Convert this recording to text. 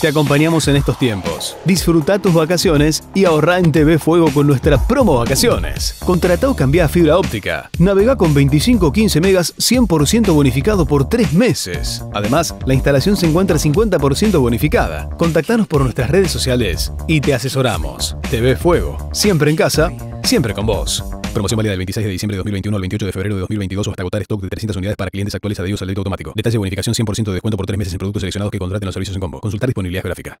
Te acompañamos en estos tiempos. Disfruta tus vacaciones y ahorra en TV Fuego con nuestra promo vacaciones. Contrata o cambia a fibra óptica. Navega con 25 o 15 megas 100% bonificado por 3 meses. Además, la instalación se encuentra 50% bonificada. Contactanos por nuestras redes sociales y te asesoramos. TV Fuego. Siempre en casa, siempre con vos. Promoción válida del 26 de diciembre de 2021 al 28 de febrero de 2022 o hasta agotar stock de 300 unidades para clientes actuales adheridos al débito automático. Detalles de bonificación 100% de descuento por 3 meses en productos seleccionados que contraten los servicios en combo. Consultar disponibilidad gráfica.